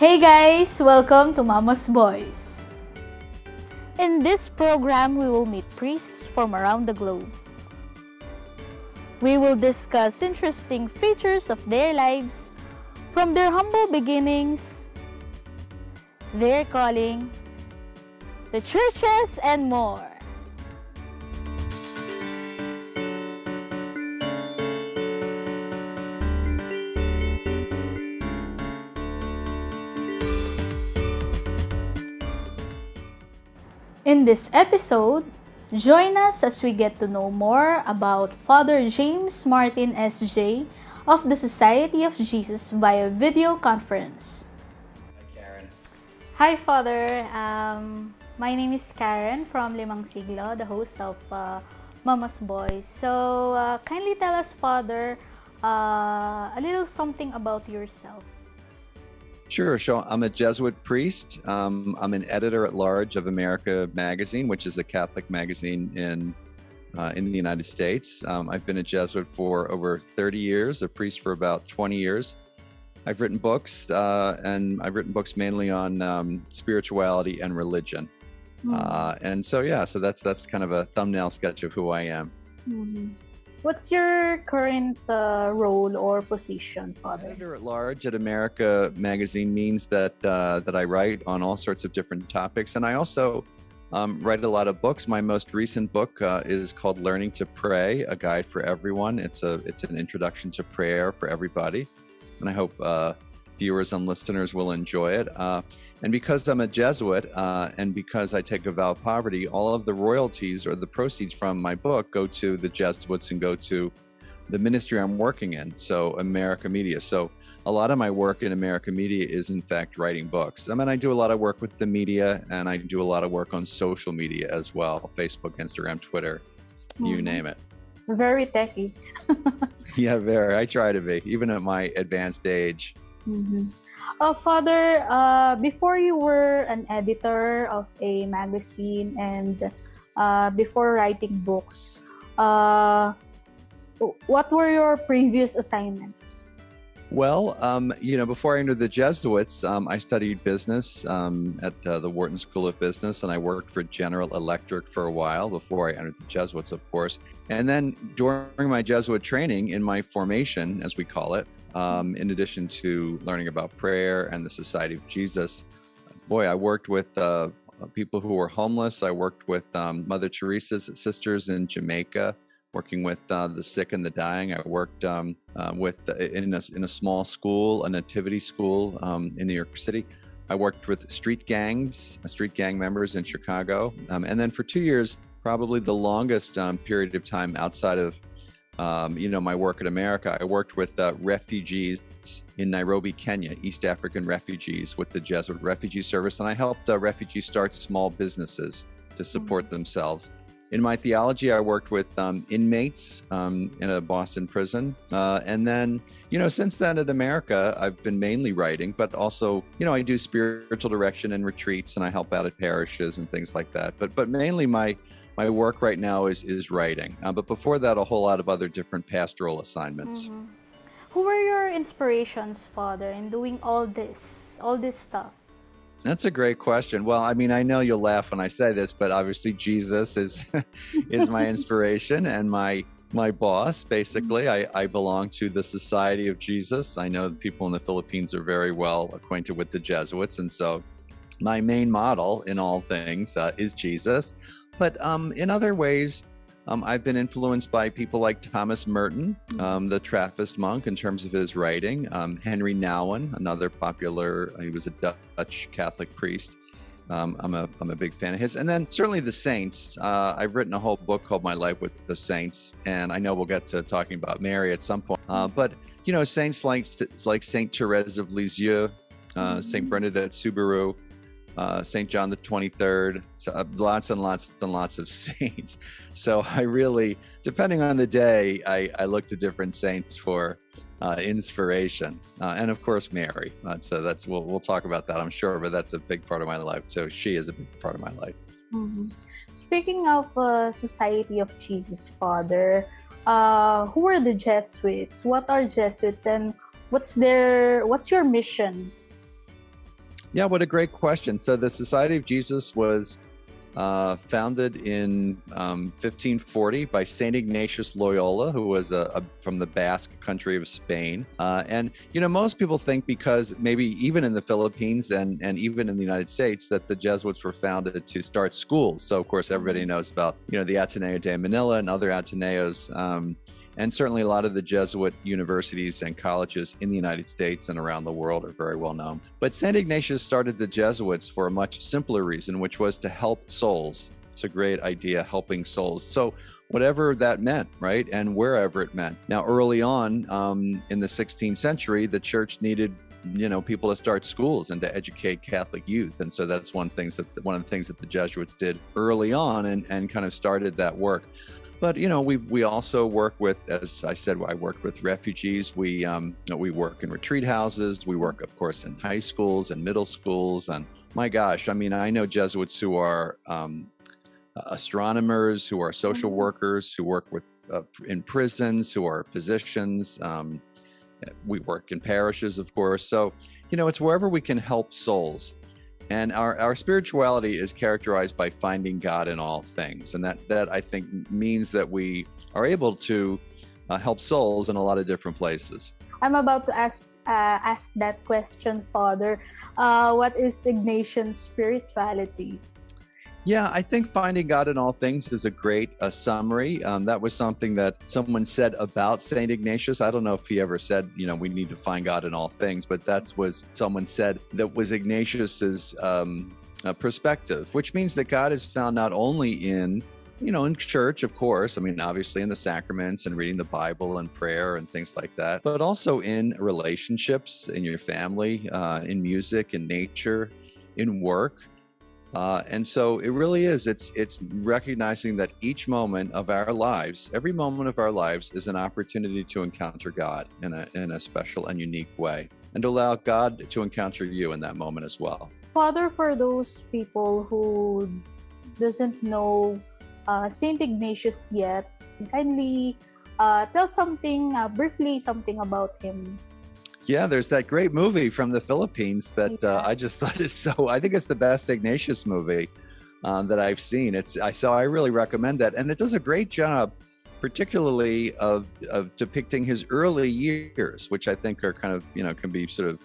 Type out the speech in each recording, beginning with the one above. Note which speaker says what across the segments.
Speaker 1: guys! Welcome to Mama's Boys. In this program, we will meet priests from around the globe. We will discuss interesting features of their lives from their humble beginnings, their calling, the churches, and more. In this episode, join us as we get to know more about Father James Martin S.J. of the Society of Jesus via video conference.
Speaker 2: Hi, Karen.
Speaker 1: Hi, Father. Um, my name is Karen from Limang Siglo, the host of uh, Mama's Boys. So, uh, kindly tell us, Father, uh, a little something about yourself.
Speaker 2: Sure. So I'm a Jesuit priest. Um, I'm an editor at large of America Magazine, which is a Catholic magazine in uh, in the United States. Um, I've been a Jesuit for over 30 years, a priest for about 20 years. I've written books, uh, and I've written books mainly on um, spirituality and religion.
Speaker 1: Hmm.
Speaker 2: Uh, and so, yeah, so that's that's kind of a thumbnail sketch of who I am.
Speaker 1: Mhm. What's your current uh, role or position, Father?
Speaker 2: Editor at large at America Magazine means that uh, that I write on all sorts of different topics, and I also um, write a lot of books. My most recent book uh, is called "Learning to Pray: A Guide for Everyone." It's a it's an introduction to prayer for everybody, and I hope uh, viewers and listeners will enjoy it. And because I'm a Jesuit, uh, and because I take a vow of poverty, all of the royalties or the proceeds from my book go to the Jesuits and go to the ministry I'm working in, so America Media. So a lot of my work in America Media is in fact writing books. I mean, I do a lot of work with the media, and I do a lot of work on social media as well: Facebook, Instagram, Twitter, you
Speaker 1: Mhm.
Speaker 2: name it.
Speaker 1: Very techy.
Speaker 2: Yeah, very. I try to be, even at my advanced age.
Speaker 1: Mhm. Uh, Father, uh, before you were an editor of a magazine and uh, before writing books, uh, what were your previous assignments?
Speaker 2: Well, um, you know, before I entered the Jesuits, um, I studied business um, at uh, the Wharton School of Business, and I worked for General Electric for a while before I entered the Jesuits, of course. And then during my Jesuit training, in my formation, as we call it, um, in addition to learning about prayer and the Society of Jesus, boy, I worked with uh, people who were homeless. I worked with um, Mother Teresa's sisters in Jamaica working with uh, the sick and the dying. I worked um, uh, with in a, in a small school, a nativity school um, in New York City. I worked with street gangs, uh, street gang members in Chicago, um, and then for two years, probably the longest um, period of time outside of um, you know my work in America, I worked with uh, refugees in Nairobi, Kenya, East African refugees with the Jesuit Refugee Service, and I helped uh, refugees start small businesses to support themselves. In my theology, I worked with um, inmates um, in a Boston prison. Uh, and then, you know, since then at America, I've been mainly writing, but also, you know, I do spiritual direction and retreats and I help out at parishes and things like that. But but mainly my my work right now is is writing. Uh, but before that, a whole lot of other different pastoral assignments.
Speaker 1: Mhm. Who were your inspirations, Father, in doing all this, all this stuff?
Speaker 2: That's a great question. Well, I mean, I know you'll laugh when I say this, but obviously Jesus is is my inspiration and my my boss. Basically, I, I belong to the Society of Jesus. I know the people in the Philippines are very well acquainted with the Jesuits, and so my main model in all things uh, is Jesus. But um, in other ways, um, I've been influenced by people like Thomas Merton, um, the Trappist monk, in terms of his writing. Um, Henry Nouwen, another popular, he was a Dutch Catholic priest. Um, I'm a I'm a big fan of his, and then certainly the saints. Uh, I've written a whole book called My Life with the Saints, and I know we'll get to talking about Mary at some point. Uh, but you know, saints like like Saint Therese of Lisieux, uh, Saint Bernadette Soubirous, uh, St. John the 23rd, so, uh, lots and lots and lots of saints. So I really, depending on the day, I, I look to different saints for uh, inspiration, uh, and of course Mary. Uh, so that's we'll we'll talk about that, I'm sure, but that's a big part of my life. So she is a big part of my life.
Speaker 1: Mhm. Speaking of uh, Society of Jesus, Father, uh, who are the Jesuits? What are Jesuits, and what's their what's your mission?
Speaker 2: Yeah, what a great question. So the Society of Jesus was uh, founded in um, 1540 by Saint Ignatius Loyola, who was a, a, from the Basque country of Spain. Uh, and you know, most people think because maybe even in the Philippines and and even in the United States that the Jesuits were founded to start schools. So of course, everybody knows about you know the Ateneo de Manila and other Ateneos. Um, and certainly, a lot of the Jesuit universities and colleges in the United States and around the world are very well known. But St. Ignatius started the Jesuits for a much simpler reason, which was to help souls. It's a great idea, helping souls. So, whatever that meant, right? And wherever it meant. Now, early on um, in the 16th century, the church needed you know people to start schools and to educate catholic youth and so that's one things that one of the things that the jesuits did early on and, and kind of started that work but you know, we we also work with, as I said, I worked with refugees. We um, we work in retreat houses. We work, of course, in high schools and middle schools. And my gosh, I mean, I know Jesuits who are um, astronomers, who are social mm-hmm. workers, who work with uh, in prisons, who are physicians. Um, we work in parishes, of course. So you know, it's wherever we can help souls. And our, our spirituality is characterized by finding God in all things. And that, that I think means that we are able to uh, help souls in a lot of different places.
Speaker 1: I'm about to ask uh, ask that question, Father. Uh, what is Ignatian spirituality?
Speaker 2: Yeah, I think finding God in all things is a great uh, summary. Um, that was something that someone said about Saint Ignatius. I don't know if he ever said, you know, we need to find God in all things, but that's was someone said that was Ignatius's um, uh, perspective, which means that God is found not only in you know, in church, of course. I mean, obviously in the sacraments and reading the Bible and prayer and things like that, but also in relationships, in your family, uh, in music, in nature, in work. Uh, and so it really is. It's it's recognizing that each moment of our lives, every moment of our lives, is an opportunity to encounter God in a in a special and unique way, and to allow God to encounter you in that moment as well.
Speaker 1: Father, for those people who doesn't know uh, Saint Ignatius yet, kindly uh, tell something uh, briefly something about him.
Speaker 2: Yeah, there's that great movie from the Philippines that uh, I just thought is so. I think it's the best Ignatius movie um, that I've seen. It's I so I really recommend that, and it does a great job, particularly of of depicting his early years, which I think are kind of you know can be sort of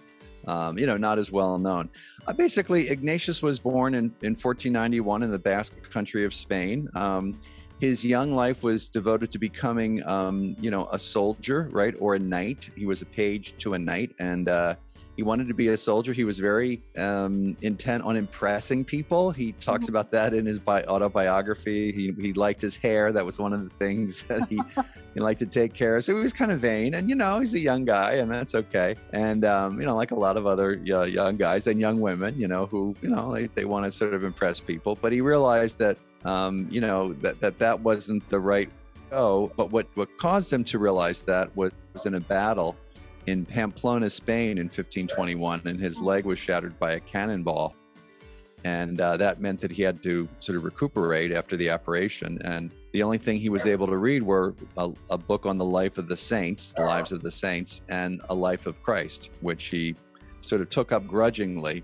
Speaker 2: um, you know, not as well known. Uh, basically, Ignatius was born in, in 1491 in the Basque country of Spain. Um, his young life was devoted to becoming, um, you know, a soldier, right, or a knight. He was a page to a knight, and uh, he wanted to be a soldier. He was very um, intent on impressing people. He talks mm-hmm. about that in his bi- autobiography. He, he liked his hair. That was one of the things that he, he liked to take care of. So he was kind of vain. And, you know, he's a young guy, and that's okay. And, um, you know, like a lot of other uh, young guys and young women, you know, who, you know, they, they want to sort of impress people. But he realized that um, you know that that that wasn't the right go. But what what caused him to realize that was, was in a battle in Pamplona, Spain, in 1521, and his leg was shattered by a cannonball, and uh, that meant that he had to sort of recuperate after the operation. And the only thing he was able to read were a, a book on the life of the saints, the lives of the saints, and a life of Christ, which he sort of took up grudgingly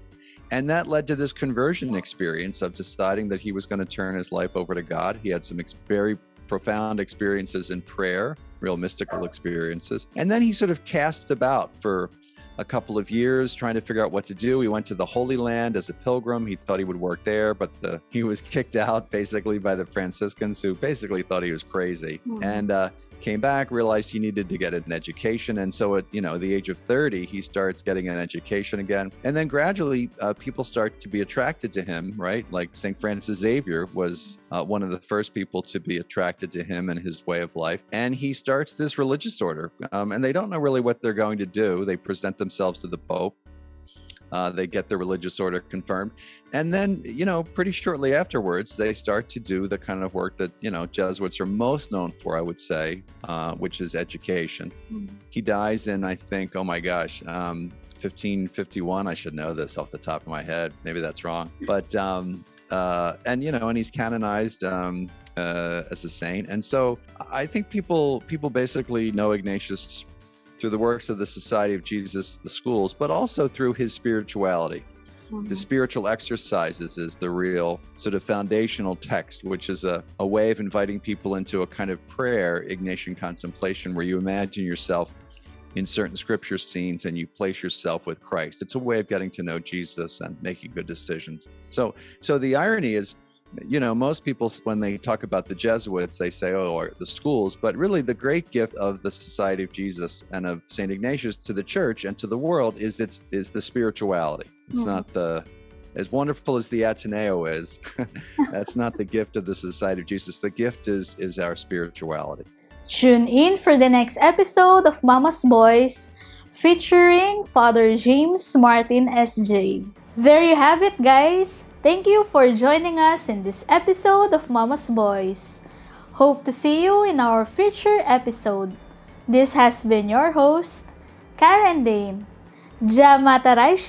Speaker 2: and that led to this conversion experience of deciding that he was going to turn his life over to God. He had some ex- very profound experiences in prayer, real mystical experiences. And then he sort of cast about for a couple of years trying to figure out what to do. He went to the Holy Land as a pilgrim. He thought he would work there, but the, he was kicked out basically by the Franciscans who basically thought he was crazy. Mm-hmm. And uh, came back, realized he needed to get an education. And so at, you know, the age of 30, he starts getting an education again. And then gradually uh, people start to be attracted to him, right? Like St. Francis Xavier was uh, one of the first people to be attracted to him and his way of life. And he starts this religious order. Um, and they don't know really what they're going to do. They present themselves to the Pope. Uh, they get their religious order confirmed. And then, you know, pretty shortly afterwards, they start to do the kind of work that, you know, Jesuits are most known for, I would say, uh, which is education. Mm-hmm. He dies in, I think, oh my gosh, um, 1551. I should know this off the top of my head. Maybe that's wrong. But, um, uh, and, you know, and he's canonized. Um, uh, as a saint, and so I think people people basically know Ignatius through the works of the Society of Jesus, the schools, but also through his spirituality. Mm-hmm. The spiritual exercises is the real sort of foundational text, which is a, a way of inviting people into a kind of prayer, Ignatian contemplation, where you imagine yourself in certain scripture scenes and you place yourself with Christ. It's a way of getting to know Jesus and making good decisions. So so the irony is you know, most people, when they talk about the Jesuits, they say, oh, or the schools, but really the great gift of the Society of Jesus and of St. Ignatius to the church and to the world is its is the spirituality. It's mm. not the, as wonderful as the Ateneo is, that's not the gift of the Society of Jesus. The gift is is our spirituality.
Speaker 1: Tune in for the next episode of Mama's Boys featuring Father James Martin SJ. There you have it, guys. Thank you for joining us in this episode of Mama's Boys. Hope to see you in our future episode. This has been your host, Karen Dane. Jamatarai